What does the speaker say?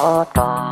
da da.